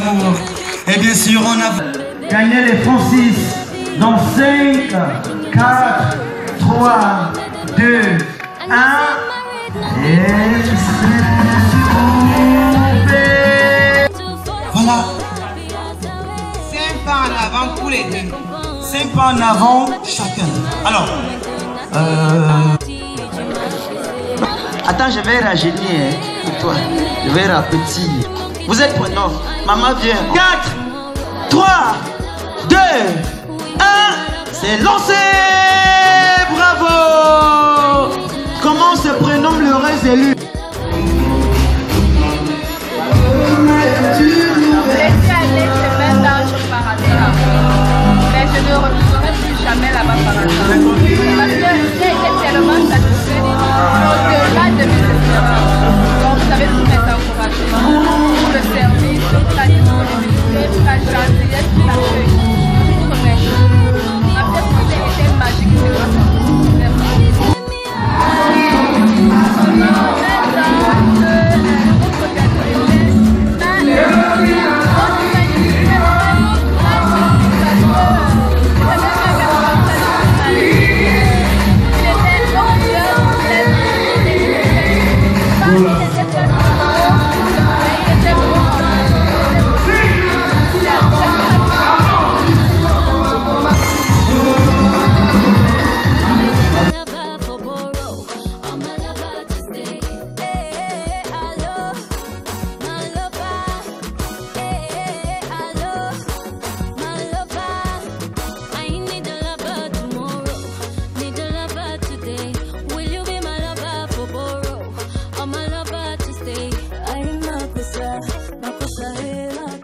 L'amour. Et bien sûr, on a... Gagnez les Francis dans 5, 4, 3, 2, 1. Et Voilà. 5 pas en avant pour les deux. 5 pas en avant chacun. Alors, euh... Attends, je vais rajeunir hein, pour toi. Je vais rapetir. Vous êtes prenant. Maman vient. 4, 3, 2, 1. C'est lancé.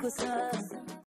cosas